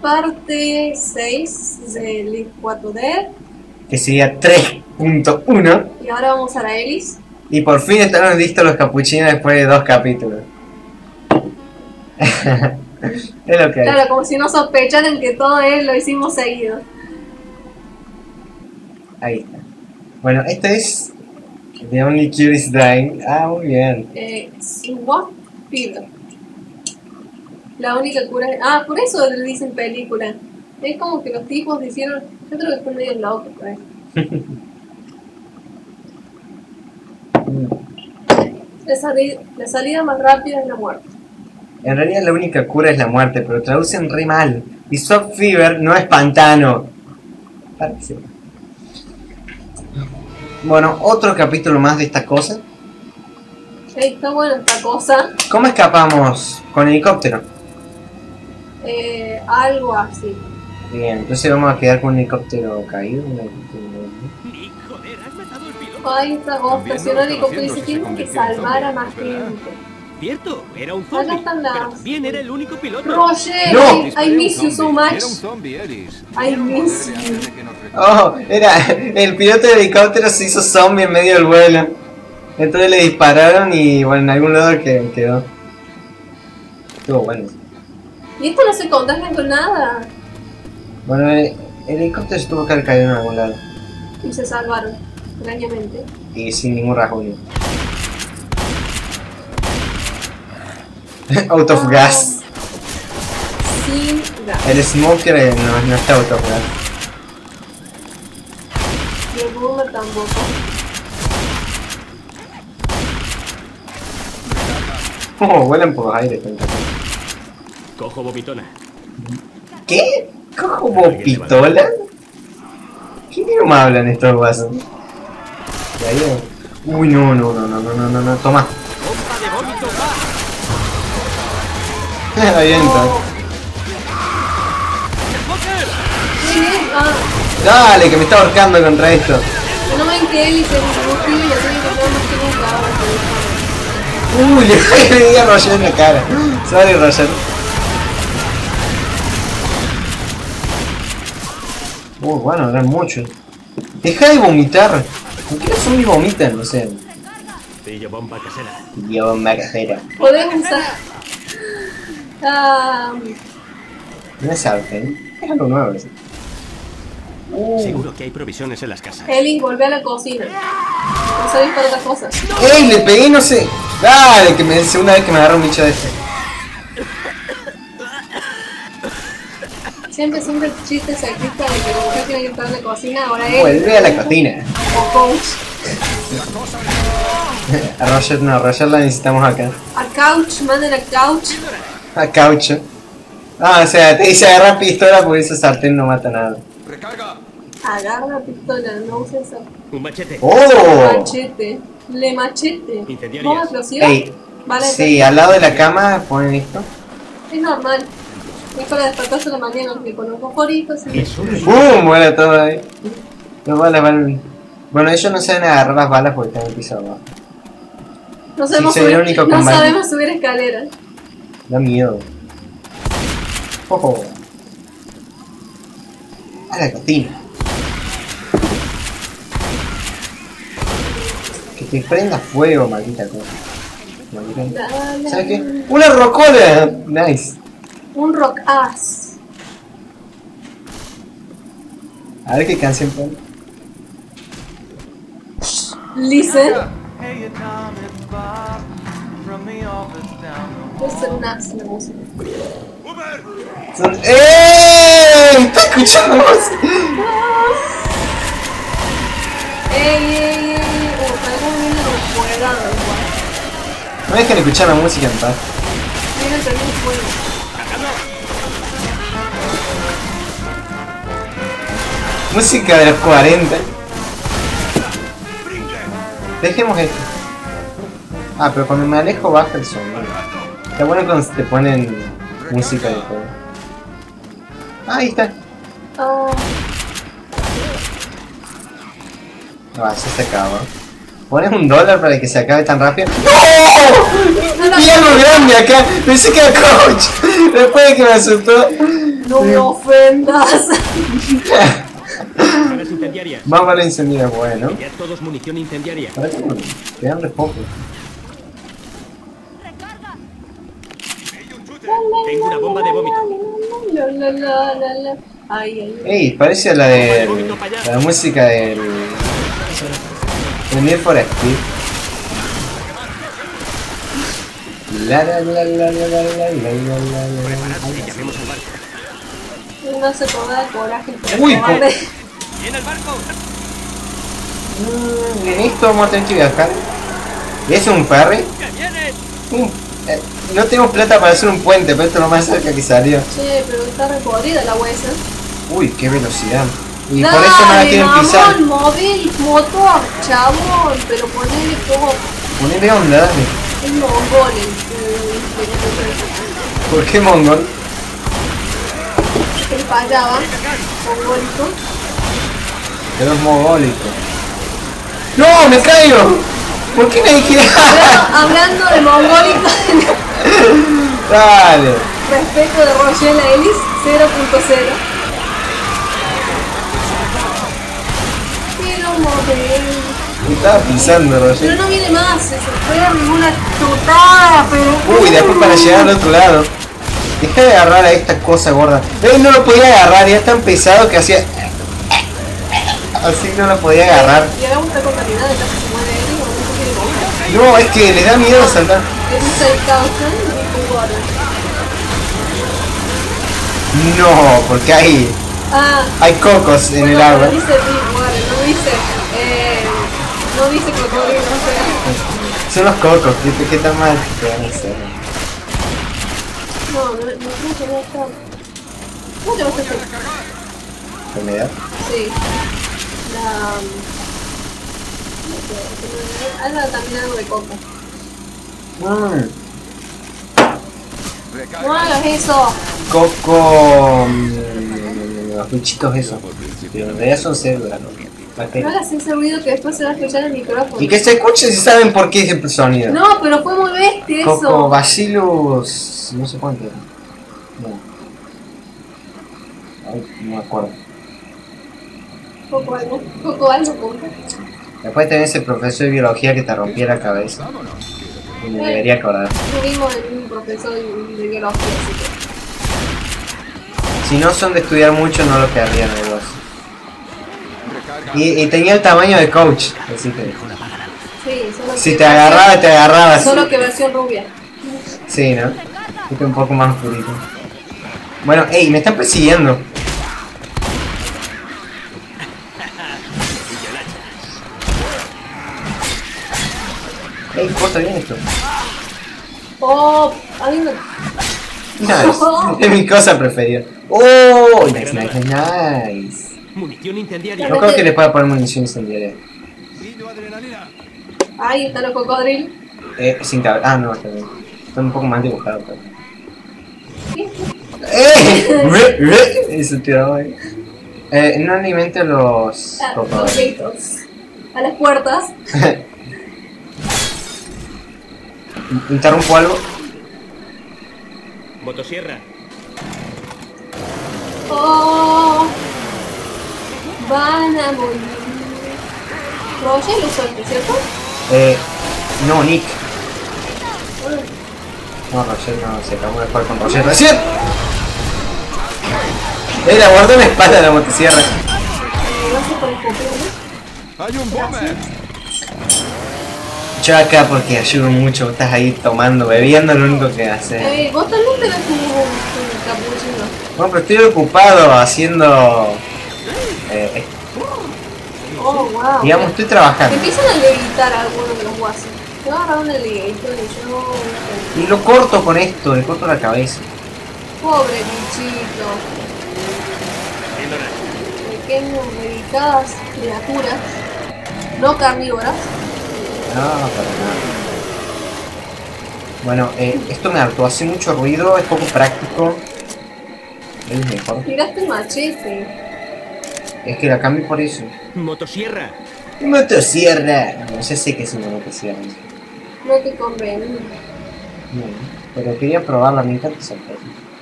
parte 6 del 4D. Que sería 3.1. Y ahora vamos a la Elis. Y por fin están listos los capuchinos después de dos capítulos. es lo que hay. Claro, como si no sospecharan que todo él lo hicimos seguido. Ahí está. Bueno, esto es The Only Cure is Dying. Ah, muy bien. Eh, Swap Fever. La única cura es... Ah, por eso le dicen película. Es como que los tipos hicieron... Yo creo que fue medio loco por eso. La, sali- la salida más rápida es la muerte. En realidad la única cura es la muerte, pero traducen re mal. Y Swap Fever no es pantano. Parece. Bueno, otro capítulo más de esta cosa. Ey, está buena esta cosa. ¿Cómo escapamos? Con helicóptero. Eh, algo así. Bien, entonces vamos a quedar con un helicóptero caído. un helicóptero- el. Ay, esta voz estaciona no helicóptero y que se convirtió en salvar a más gente. Cierto, era un Acá zombie. están las- Pero también era el único piloto. Roger, No. I, I miss you so much. Era un zombie, Eris. I miss you. que. Oh, era. El piloto de helicóptero se hizo zombie en medio del vuelo. Entonces le dispararon y bueno, en algún lado que- quedó. Estuvo bueno. Y esto no se contagia con nada. Bueno, el, el helicóptero estuvo que haber caído en algún lado. Y se salvaron, extrañamente. Y sin ningún rasguño. out of gas. Sin gas. El smoker no, no está out of gas. Y el boomer tampoco. Oh, vuelan por los aires. Cojo vomitona. ¿Qué? ¿Cojo pistola? ¿Qué idioma hablan estos guasos? De ahí, eh. Uy, no, no, no, no, no, no, no, no, toma. Entra. Oh. Ah, Dale, que me está ahorcando contra esto. no ven que él y se disruptió y ya tiene que que nunca ahora. Uy, le di a Roger en la cara. Sorry, Roger. Uh, bueno, eran muchos. Deja de vomitar. ¿Por qué los zombies vomitan? No sé. Pillo bomba casera. Yo, macajera. Podemos usar. Ah, No es sartén. Es algo nuevo eso. Uh. Seguro que hay provisiones en las casas. Ellie, volvé a la cocina. No sabéis para otras cosas. ¡Ey! Le pegué, no sé. Dale, que me segunda vez que me agarró un bicho de este. Siempre, siempre el chiste sexista de que la mujer tiene que estar en la cocina, ahora él. Vuelve a la cocina. O coach. A Roger no, a Roger la necesitamos acá. A couch, manden a couch. A caucho. Ah, o sea, te dice agarrar pistola porque ese sartén no mata nada. Recarga. Agarra la pistola, no uses esa. Un machete. ¡Oh! Machete. Le machete. ¿Bomba explosiva? Ey, Vale, sí, al lado de la cama ponen esto. es normal. Es para despertarse la mañana, que con un fosforito se ¡Bum! Muere todo ahí. Las balas van. Bueno, ellos no saben agarrar las balas porque están en el piso abajo. No sabemos, Sí, subir, único no sabemos subir escaleras. Da miedo. ¡Ojo! A la cocina. Que te prenda fuego, maldita cosa. Maldita. ¿Sabes qué? ¡Una rocola! Nice. Un rock ass. A ver qué canción pone. Listen. Listen Nas la música. ¡Ey! ¡Está escuchando ¡Ey, ey, ey! Oh, algo bien igual. No dejen escuchar la música en paz. Miren, también fuego. Música de los 40. Dejemos esto. Ah, pero cuando me alejo baja el sonido. Está bueno cuando te ponen música de juego. Ah, ahí está. Oh, Ah, ya se acaba. ¿Pones un dólar para que se acabe tan rápido? ¡No! Vi algo grande acá. Pensé que era coach. Después de que me asustó. No me ofendas. Balas incendiarias. Más vale encendida, bueno. Ya todos munición incendiaria. Que no, quedan. Tengo una bomba de vómito. La, la, la, la, la. Ay, ay, ay. Ey, parece la de la música del de Need for Speed. La la la la la la la la la. No se puede dar coraje. Uy. ¡Viene el barco! Mm, En esto vamos a tener que viajar. ¿Y es un ferry? Un- eh, no tengo plata para hacer un puente, pero esto es lo más cerca que salió. Che, pero está recorrida la huesa. Uy, qué velocidad. Y por eso no la Dale, quieren mamón, pisar. móvil, motor, chabón, pero ponele como Ponele onda, dale. es mongol el- ¿Por qué mongol? el fallaba, mongólico. Pero es mogólico. ¡No! ¡Me caigo! ¿Por qué me dije Pero hablando de mongólico, Dale. respeto de Rochelle Ellis, 0.0. Pero. Me estaba pisando, Pero Roger. no viene más, se fue una chutada, pero. Uy, después para llegar al otro lado. Deja de agarrar a esta cosa gorda. Él no lo podía agarrar, ya es tan pesado que hacía. Así no lo podía agarrar. Y contaminada, se muere él, no. No, es que le da miedo saltar. Es un 6000 y con water. No, porque hay, Ah, hay cocos en el agua. pero dice water, no dice. Eh, no dice cocodrilo, o sea. Son los cocos, ¿qué, qué tan mal te van a hacer? No, no, no no está. ¿Cómo te vas a hacer? ¿Enfermedad? Sí. La. Algo también algo de coca. Mm, No hagas eso. coco. mm, los bichitos esos. Pero en realidad son células, ¿no? No hagas ese ruido que después se va a escuchar en el micrófono. Y que se escuchen si saben por qué es el sonido. No, pero fue muy bestia Coco eso. Bacillus. no sé cuánto. No. Ay, no me acuerdo. Coco algo. Coco algo, coco. Después tenés ese profesor de biología que te rompía la cabeza. Y me debería acordar. Tuvimos el mismo profesor de de biología, así Si no son de estudiar mucho, no lo querrían dos. Recarga. Y, y tenía el tamaño de coach. Así que. que. Sí, solo Si que te versión- agarraba, te agarraba así. Solo que versión rubia. Sí, ¿no? Este un poco más oscurito. Bueno, ey, me están persiguiendo. Ey, corta bien esto. Oh, a mí me. Nice. Es mi cosa preferida. Oh, nice, nice, nice. Munición incendiaria. No creo que le pueda poner munición incendiaria. Ahí están los cocodrilos. Eh, sin cabeza. Ah, no, está bien. Están un poco mal dibujados. pero-. ¡Eh! Re- re- Eso tirado ahí. Eh, no alimente a los Ah, los cocodrilos. gatos. A las puertas. Interrumpo algo. Motosierra. Oh, van a morir. Roger lo suelta, ¿cierto? Eh, no, Nick. No, Roger no, se acabó de jugar con Roger recién. Eh, la guardó en la espalda de la motosierra. Eh, Gracias por el copio, Hay un bomber. Yo acá porque ayudo mucho, estás ahí tomando, bebiendo, lo único que haces. Eh, vos también tenés tu, tu capuchino. Bueno, pero estoy ocupado haciendo... Eh, Oh, wow. digamos, estoy trabajando. Empiezan a levitar algunos de los guasos. Te va a agarrar un alligator y yo. Y lo corto con esto, le corto la cabeza. Pobre bichito. Pequeños, delicadas criaturas. No carnívoras. No, para nada. Bueno, eh, esto me hartó, hace mucho ruido, es poco práctico. Es mejor. Tiraste un machete. Es que la cambio por eso. Motosierra. Motosierra. No, ya sé que es una motosierra. No te conviene. No, pero quería probarla, me encanta esa cosa.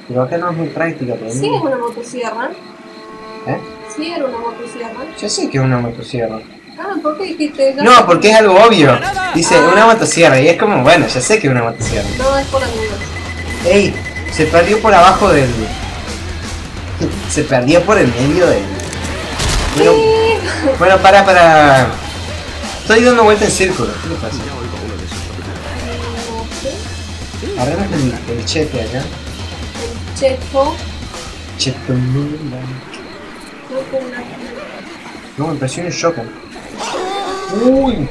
Pero acá no es muy práctica para Sí, es una motosierra. ¿Eh? Sí, era una motosierra. Yo sé que es una motosierra. Ah, ¿por qué dijiste? No, porque es algo obvio. Dice una motosierra y es como, bueno, ya sé que es una motosierra. No, es por la duda. Ey, se perdió por abajo del. Se perdió por el medio del. Bueno, bueno, para, para. Estoy dando vuelta en círculo. ¿Qué le pasa? Agarramos el, el chete acá. El que una... No, me pareció un shocker. Uy,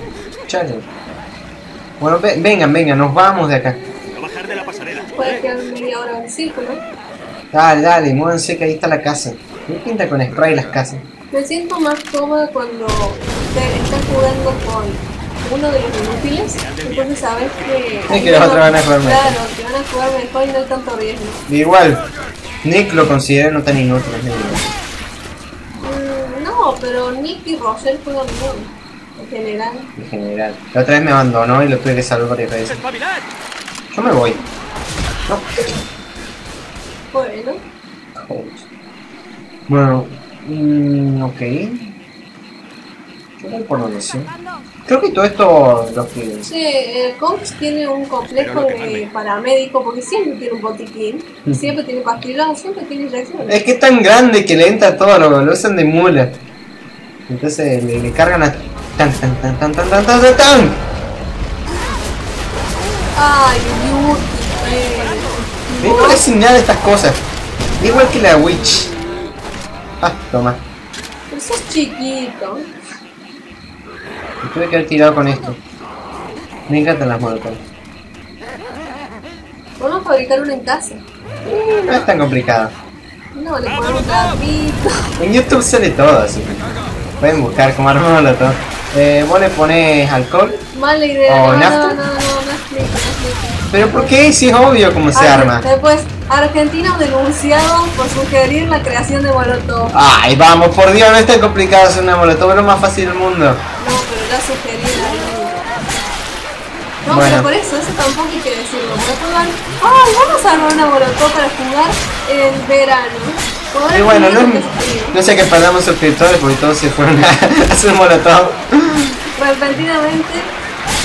chale. Bueno, ve- vengan, vengan, nos vamos de acá. No bajar de la pasarela. Puede quedar media hora en círculo. Dale, dale, muévanse que ahí está la casa. ¿Qué pinta con spray las casas? Me siento más cómoda cuando usted está jugando con uno de los inútiles. Entonces sabes que. Es que los otros van a jugar mejor. Claro, que van a jugar mejor y no hay tanto riesgo. Igual, Nick lo considera no tan inútil. es medio inútil. Mm, no, pero Nick y Roger juegan bien. En general. en general. La otra vez me abandonó y lo tuve que salvar varias veces. Yo me voy. No. Bueno. Bueno, mm, ok. Yo voy por donde sí. Creo que todo esto, lo que... Sí, el Cox tiene un complejo de paramédico porque siempre tiene un botiquín, siempre tiene pastillas, siempre tiene inyecciones. Es que es tan grande que le entra todo, lo, lo usan de mula. Entonces eh, le, cargan a... ¡Tan, tan, tan, tan, tan, tan, tan, tan! ¡Ay, Yuki! Me parece nada de estas cosas. Igual que la Witch. Ah, toma. Pero sos chiquito. Me tuve que haber tirado con esto. Me encantan las mortales. Vamos a fabricar una en casa. No es tan complicada. No, le ponemos un. En YouTube sale todo así pueden buscar como arma molotov. Eh, vos le pones alcohol. Mala idea. ¿O no, no, nafta? no, no, no, no. Pero ¿por qué? Si es obvio cómo se Ah, arma. Después, argentinos denunciados por sugerir la creación de molotov. Ay, vamos, por Dios, no es tan complicado hacer una molotov, es lo más fácil del mundo. No, pero ya sugerí la No, Bueno. pero por eso, eso tampoco hay que decirlo. Van, ay, vamos a armar una molotov para jugar en verano. Y bueno, no, sé que perdamos suscriptores porque todos se fueron a hacer molotov. Repentinamente,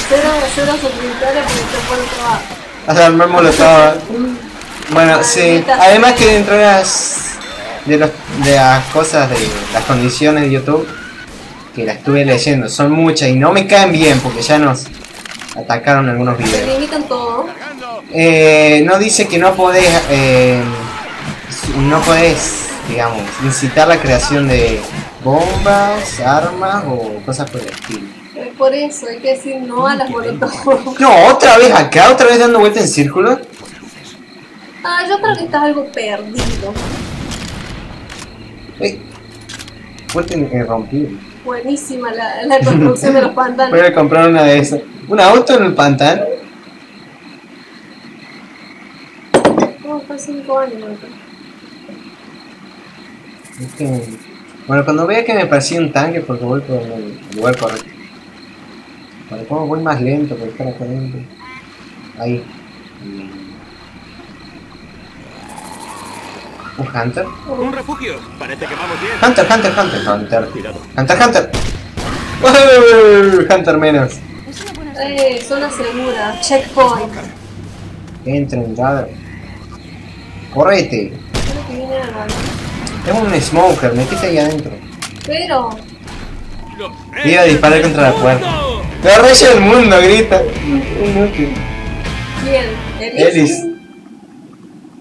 cero, cero suscriptores porque se fue el trabajo. A armar molotov. Bueno, sí. Además que dentro de las, de, los, de las cosas, de las condiciones de YouTube, que las estuve leyendo, son muchas y no me caen bien porque ya nos atacaron algunos Se videos. limitan todo. Eh, no dice que no podés, eh, no podés, digamos, incitar la creación de bombas, armas o cosas por el estilo. Es por eso, hay que decir no a las molotov. No, otra vez acá, otra vez dando vuelta en círculo. Ah, yo creo que estás algo perdido. Eh, vuelta rompido. Buenísima la, la construcción de los pantanos. Voy a comprar una de esas. ¿Un auto en el pantano? Vamos por 5 años. ¿no? Es que- Bueno, cuando vea que me persigue un tanque, porque voy por el lugar correcto. Vale, ¿cómo voy más lento por estar acá adentro? Ahí. ¿Un Hunter? ¡Un refugio! Parece que vamos bien. Hunter, Hunter, Hunter, Hunter. Cuidado. Hunter, Hunter. Hunter menos. Eh, zona segura. Checkpoint. Entren, ya. Correte. Creo que viene a la- Es un smoker, metete ahí adentro. Pero, Iba a disparar contra la puerta. ¡No! ¡Los reyes del mundo! Grita. Inútil. ¿quién? ¿Elis? Elis.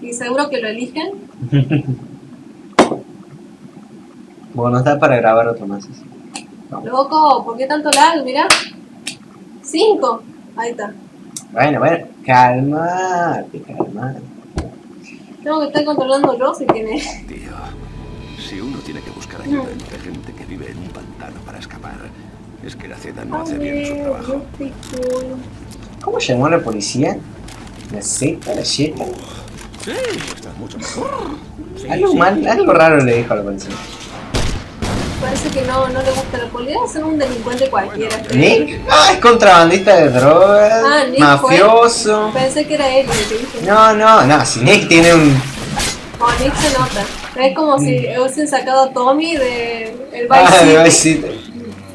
¿Y seguro que lo eligen? Bueno, nos da para grabar otro más. Loco, ¿por qué tanto lag? Mirá. 5. Ahí está. Bueno, bueno, calmate, calmate. Tengo que estar controlando yo si tiene. Tío, si uno tiene que buscar ayuda entre gente que vive en un pantano para escapar, es que la Z no hace bien su trabajo. ¿Cómo llamó a la policía? La Z, la Z. Sí, estás mucho mejor. Algo mal, algo raro le dijo a la policía. Parece que no, no le gusta la policía, es un delincuente cualquiera. Nick, ah, es contrabandista de drogas, Ah, Nick mafioso. Pensé que era él el que dije. No, no, no, si Nick tiene un. Oh, Nick se nota. Es como si hubiesen sacado a Tommy de el Vice Mm. Ah, City. de Vice City.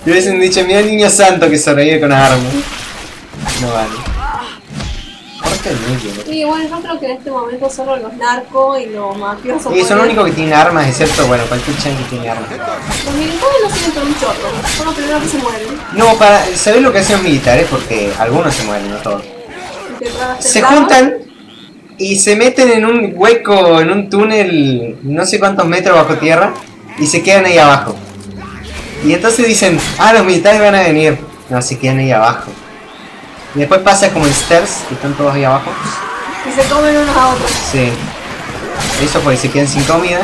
Y hubiesen dicho, mira el niño santo que sobrevive con armas. No vale. Corta el Nick, Y bueno, yo creo que en este momento solo los narcos y los mafiosos. Y son los únicos que tienen armas, excepto, bueno, cualquier chan que tiene armas. Los militares no sirven por un chorro. Son los primeros que se mueren. No, para saber lo que hacen los militares, porque algunos se mueren, no todos. Se juntan y se meten en un hueco, en un túnel, no sé cuántos metros bajo tierra, y se quedan ahí abajo. Y entonces dicen, ah, los militares van a venir. No, se quedan ahí abajo. Y después pasa como en Stairs, que están todos ahí abajo. Y se comen unos a otros. Sí. Eso porque se quedan sin comida.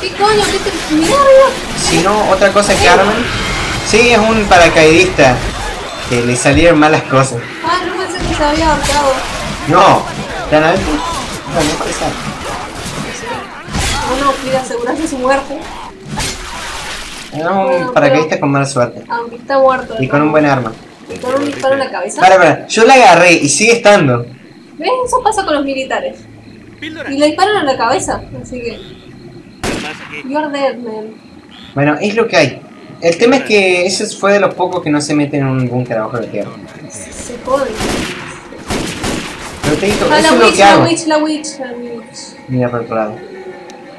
¿Qué coño? ¿Qué te... Arriba. Si no, otra cosa que arman. Sí, es un paracaidista. Que le salieron malas cosas. Ah, yo pensé que se había ahorcado. No, alto. No, no parece. Uno quiere asegurarse su muerte, Era un paracaidista con mala suerte. aunque está muerto. Y con un buen arma. Y con un disparo en la cabeza. Para, para, yo la agarré y sigue estando. ¿Ves? Eso pasa con los militares. Y le disparan en la cabeza. Así que, you're dead, man. Bueno, es lo que hay. El tema es que ese fue de los pocos que no se meten en un búnker abajo de tierra. Se joden. Pero Ah, eso la es lo witch, que la hago. witch, la witch, la witch. Mira por otro lado.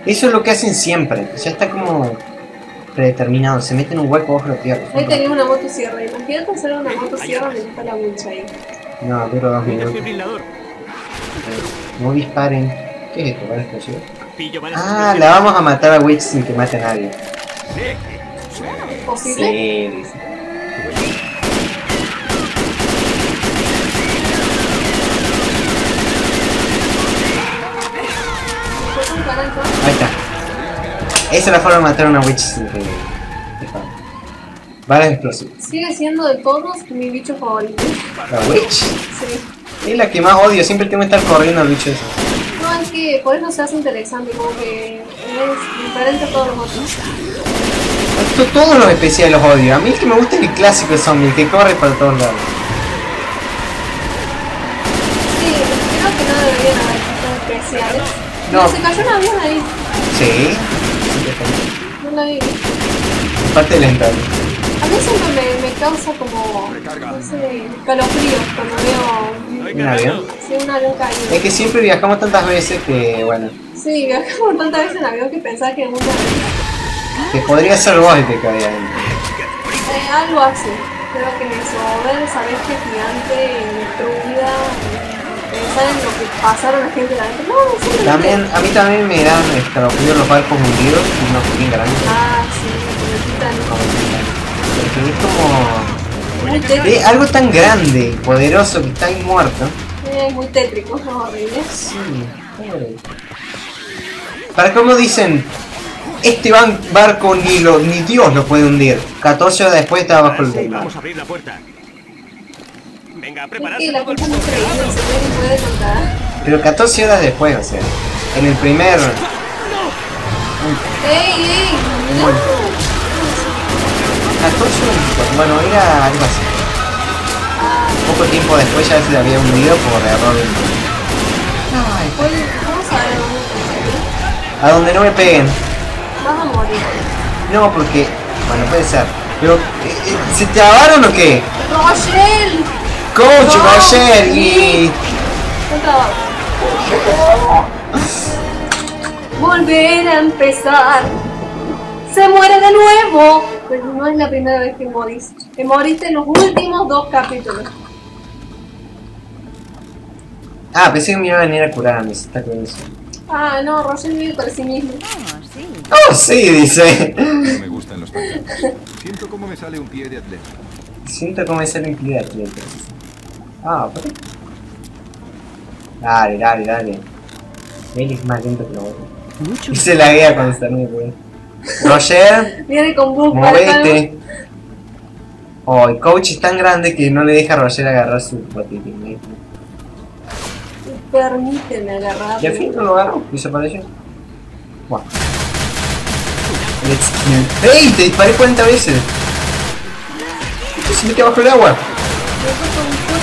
Eso es lo que hacen siempre. Ya está como predeterminado. Se meten en un hueco bajo de tierra. Ahí tenés una motosierra. Imagínate hacer una motosierra donde está la witch ahí. No, duro dos minutos. No disparen. ¿Qué es esto? ¿Vale explosivo? Ah, la vamos a matar a Witch sin que mate a nadie. ¿Posible? Sí, dice. Pues un carancho. Ahí está. Esa es la forma de matar a una Witch sin que. dispare. Varias explosivos. Sigue siendo de todos mi bicho favorito. La Witch Sí. es la que más odio. Siempre tengo que estar corriendo al bicho ese. No, es que por eso se hace interesante, como que es diferente a todos los otros. To- Todos los especiales los odio. A mí el que me gusta es el clásico zombie, el que corre para todos lados. Sí, creo que no deberían haber especiales. No. No. Se cayó un avión ahí, Sí. No. Parte lenta. A mí siempre me, me causa como, no sé, calofríos cuando veo ¿Un avión? sí, un avión caído. Es que siempre viajamos tantas veces que, bueno, Sí, viajamos tantas veces en avión que pensaba que una vez. que podría ser vos que caía dentro. Eh, algo así. Creo que eso, ver esa bestia gigante destruida, pensar en lo que pasaron la gente adentro. No, También, a mí también me dan escalofríos los barcos hundidos, unos bien grandes. Ah, sí, como quitan. Titanic. Porque es como... Muy tétrico. Es algo tan grande y poderoso que está ahí muerto. Es muy tétrico, es horrible. Sí, pobre. Para cómo dicen, este barco ni, lo, ni Dios lo puede hundir. 14 horas después estaba bajo el Sí, vamos a abrir la puerta. Venga, preparad la todo el mundo. creíble, se ve que puede contar. Pero 14 horas después, o sea, en el primer... ¡Ey, ey! Bueno. No. 14 horas, bueno, era algo así. Poco tiempo después ya se había hundido por error. Ay, ¿cuál- ¿Cómo sabes dónde te a donde no me peguen. Vas a morir. No, porque... Bueno, puede ser. Pero, eh, eh, ¿se trabaron o qué? ¡Rochelle! Coach, No, Roger y... sí. Otra Volver a empezar. Se muere de nuevo. Pero no es la primera vez que morís. Que moriste en los últimos dos capítulos. Ah, pensé que me iba a venir a curar a mí, está con eso. Ah, no, Roger vive para sí mismo. Oh, sí, dice. No me gustan los. Siento cómo me sale un pie de atleta. Siento como es el impido atleta. Ah, ¿por qué? Dale, dale, dale. Él es más lento que lo otro. Y se laguea cuando está muy bueno. Roger, Viene con bug movete. Oh, el coach es tan grande que no le deja a Roger agarrar su botiquín. ¿no? Permíteme agarrar. Y al fin no lo agarró, desapareció. Bueno. Let's kill. ¡Ey! Te disparé 40 veces. Esto se mete bajo el agua.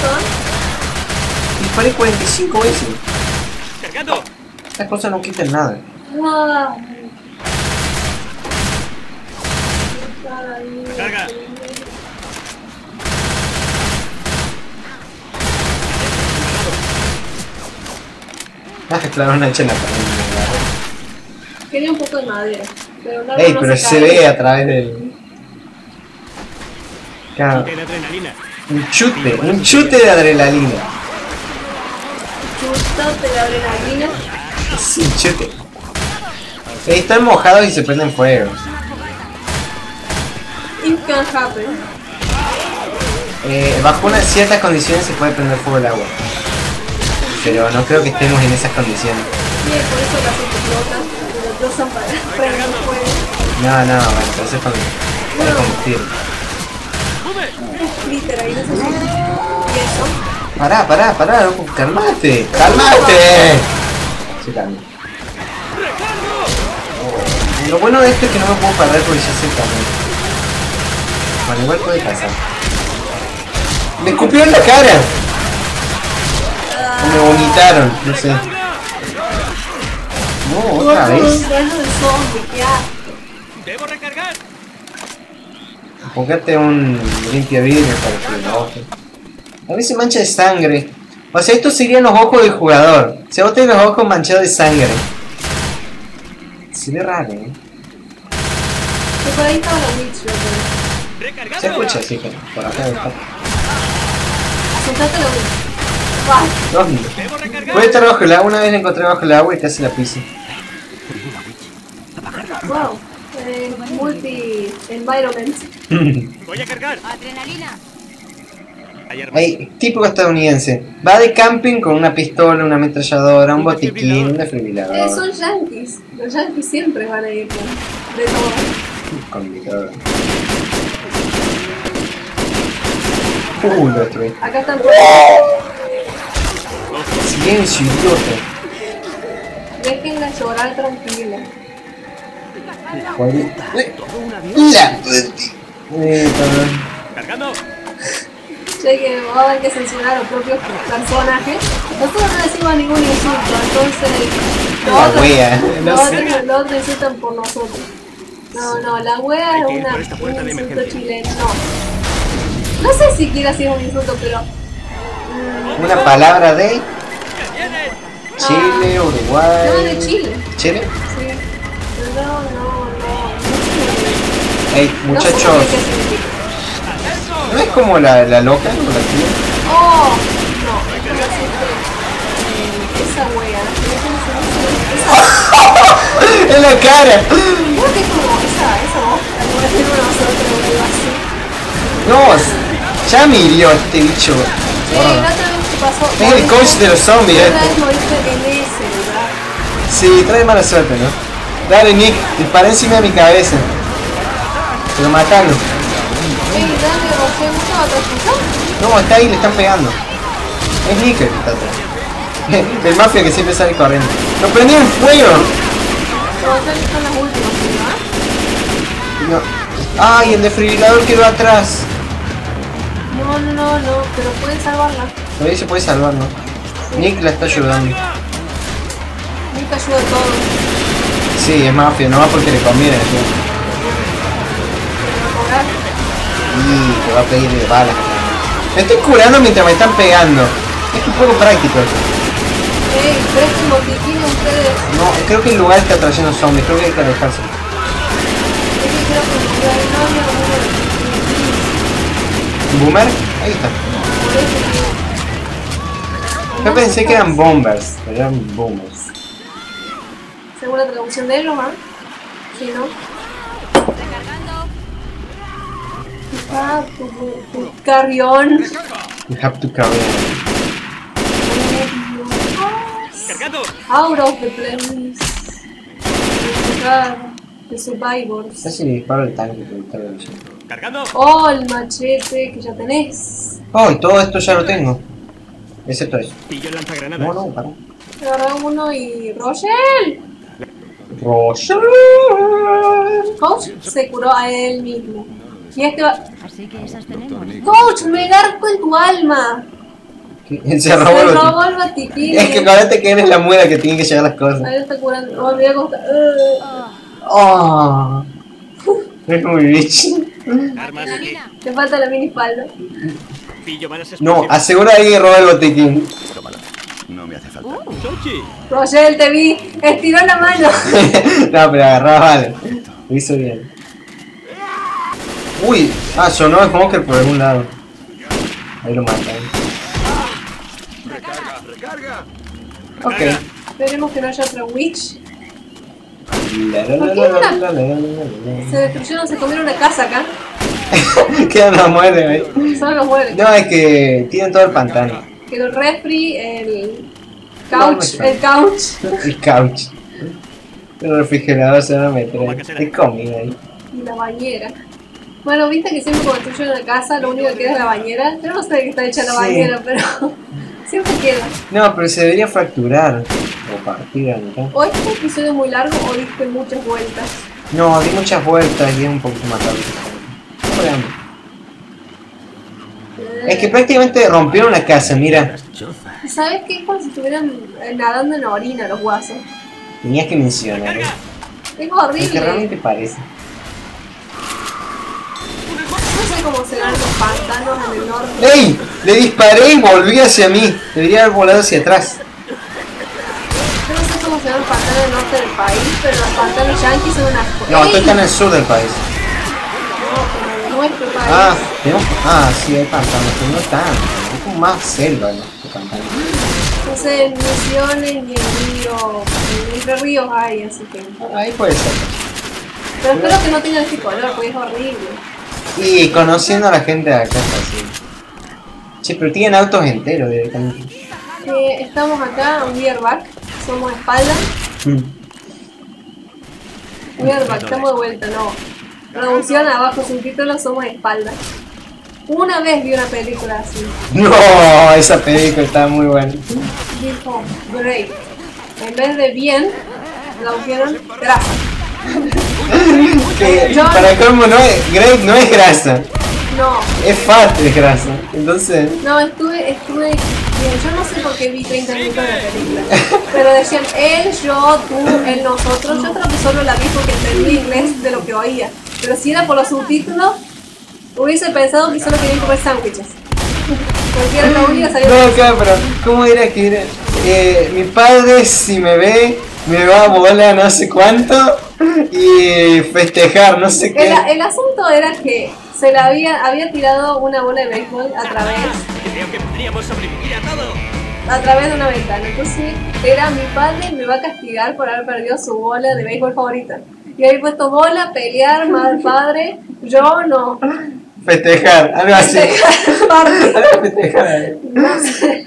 Te disparé 45 veces. ¡Cargando! Estas cosas no quitan nada. Ah. Carga. Ah, claro, una hecha en la pared. Quería un poco de madera. Pero no, Ey, no pero se ve a través del. Claro, De la adrenalina. Un chute, un chute de adrenalina. Chutate la adrenalina. Es un chute. Ey, están mojados y se prenden fuego. It can happen. Eh, bajo unas ciertas condiciones se puede prender fuego el agua. Pero no creo que estemos en esas condiciones. Y por eso las explotan. Lo usan para prender fuego. No, no, bueno, entonces con, para combustible. Glitter ahí, no sé si. Y eso. Pará, pará, pará, loco, calmate, calmate. Se calma. Oh, Lo bueno de esto es que no me puedo parar porque ya sé camino. Bueno, igual puede pasar. Me escupió en la cara. O me vomitaron, no sé. No, otra vez. ¡Debo recargar! Póngate un limpia vidrio para que lo moje. A veces mancha de sangre. O sea, estos serían los ojos del jugador. O sea, vos tenés los ojos manchados de sangre. Se ve raro, ¿eh? Se escucha así, pero por acá está. Asentate la Witch. ¿Dónde? Puede estar bajo el agua. Una vez la encontré bajo el agua y casi la piso. Wow. Eh, multi environment. ¡Voy a cargar! Adrenalina. Ay, típico estadounidense. Va de camping con una pistola, una ametralladora, un Un botiquín, un Eh, desfibrilador. son yankees. Los yankees siempre van a ir con de todo. Complicado. Uh, lo destruí. Acá están Silencio, idiota. Déjenla llorar tranquila. ¿Cuál es? La perdón. ¡Cargando! Sé que va a haber que censurar a los propios personajes. Nosotros no decimos ningún insulto, entonces los La otros- wea, no los otros- los otros insultan por nosotros. No, no, la wea es una, un insulto chileno. No. no sé siquiera si es un insulto, pero Una palabra de. Chile, Uruguay. no de Chile. ¿Chile? Sí. No, no. no Ey, sé. muchachos. No sé qué significa. ¿No es como la, la loca la tía? Oh, no, eh, esa wea. ¡En la cara! Creo que es como esa, esa voz. Alguna vez no nosotros o algo así. No, ya me hirió este bicho. Sí, la otra vez que pasó. Es el coach de los zombies, lugar. Sí, trae mala suerte, ¿no? Dale, Nick, dispara encima de mi cabeza. Pero matalo. Ey, dale, ¿no está ahí, le están pegando. Es Nick el que está atrás. El mafia que siempre sale corriendo. ¡Lo prendió en fuego! No, ya son las últimas, ¿verdad? No. ¡Ay, el desfibrilador quedó atrás! No, no, no, no, pero pueden salvarla. Todavía se puede salvar, ¿no? Nick la está ayudando. Nunca ayuda a todos. Sí, es mafia, no va porque le conviene. ¿sí? Y te va a pedir de balas. Me estoy curando mientras me están pegando. Es un poco práctico presten botiquín ustedes. No, creo que el lugar está trayendo zombies, creo que hay que alejarse. No ¿Boomer? Ahí está. Yo pensé que eran bombers, pero eran boomers. Según la traducción de ellos, ¿ah? Sí, ¿no? Ah, tu, tu carrión. You have to carry on. ¡Cargando! Out of the place. Buscar The Survivors. Casi le disparo el tanque está viendo. ¡Cargando! Oh, el machete que ya tenés. Oh, y todo esto ya lo tengo. Excepto eso. Pillo lanzagranadas. No, no, para. Agarré uno y. ¡Rochelle! Roger. Coach se curó a él mismo. Y este va... Así que esas tenemos. Coach, me garco en tu alma. Se robó el batiquín. Es que acuérdate que eres la muela que tiene que llevar las cosas. Ahí está curando. Oh, mira cómo está. Uh. Oh. Es muy bitch. Armas aquí. Adrenalina. Te falta la. Pillo balas No, asegura ahí que roba el botiquín. Tómala. No me hace falta. Chochi. Roger, te vi. Estiró la mano. no, pero agarraba vale. Lo hizo bien. Uy, ah, sonó el Smoker por algún lado. Ahí lo matan. Recarga, recarga. Ok. Esperemos que no haya otro witch. Se destruyeron, se comieron una casa acá. la. Quedan las muertes ahí. Solo los mueven. No, es que tienen todo el pantano. Quedó el refri, el No, couch, no el couch El couch. El refrigerador se va a meter. Hay comida ahí. y la bañera. Bueno, viste que siempre destruyen una casa lo único que queda es la bañera. Yo no sé de qué está hecha la Sí. bañera, pero siempre queda. No, pero se debería fracturar. O partir a la mitad. O este episodio es muy largo o diste muchas vueltas. No, di muchas vueltas y es un poquito más rápido. Veamos. Es que prácticamente rompieron la casa, mira. ¿Sabes qué? Es como si estuvieran eh, nadando en orina los guasos. Tenías que mencionar. ¿eh? Es Es que horrible. realmente parece. Cómo serán los pantanos en el norte. ¡Ey! Le disparé y volví hacia mí. Debería haber volado hacia atrás. Yo no sé cómo serán los pantanos del norte del país, pero los pantanos yanquis son unas No, ¡Ey! esto está en el sur del país. No, como nuestro país. Ah, tenemos. Ah, sí, hay pantanos, pero no tanto. Es como más selva, ¿no? Que pantanos. No sé, en Misiones y en Río, en Entre Ríos hay, así que... Ahí puede ser. Pero espero que no tengan este color, porque es horrible. Y conociendo a la gente de acá está así. Che, pero tienen autos enteros directamente. Eh, estamos acá, un Weirback, somos espalda. Mm. Weirback, estamos de vuelta, no. Traducción abajo, subtítulos, somos espalda. Una vez vi una película así, No, esa película está muy buena. dijo Great. En vez de bien, tradujeron grasa. Que para colmo no es, Great no es grasa, No, es fat es grasa. Entonces, No, estuve, estuve, yo no sé por qué vi 30 minutos de la película, pero decían él, yo, tú, él, nosotros, yo creo que solo la vi porque entendí inglés de lo que oía, pero si era por los subtítulos, hubiese pensado que solo querían comer sándwiches, porque era la única salida. no, claro, pero ¿cómo era que era? Eh, mi padre si me ve me va a volar no sé cuánto y festejar, no sé qué. el asunto era que se le había, había tirado una bola de béisbol a través Creo que podríamos sobrevivir a todo. a través de una ventana. Entonces era mi padre me va a castigar por haber perdido su bola de béisbol favorita. Y había puesto bola, pelear, mal padre, yo no. Festejar, algo así. Partido, Festejar. no sé.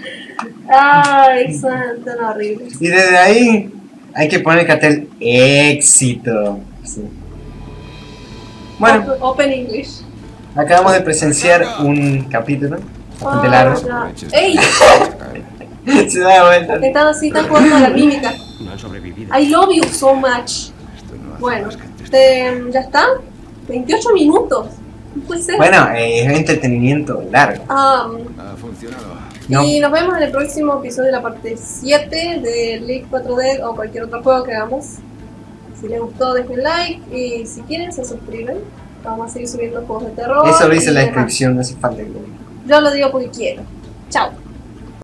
Ay, son tan horribles. Y desde ahí hay que poner el cartel éxito. Sí. Bueno, Open- English. acabamos de presenciar un capítulo bastante Ah, largo. ya. ¡Ey! Se da vuelta. Están así, están jugando a la mímica. No han sobrevivido. I love you so much. Bueno, te- ¿ya está? 28 minutos. No puede ser. Bueno, eh, es entretenimiento largo. Ah, Ha funcionado. No. Y nos vemos en el próximo episodio de la parte 7 de League 4D o cualquier otro juego que hagamos. Si les gustó, dejen like y si quieren, se suscriben. Vamos a seguir subiendo juegos de terror. Eso lo dice en la demás. descripción, no hace falta que. Yo lo digo porque quiero. Chao.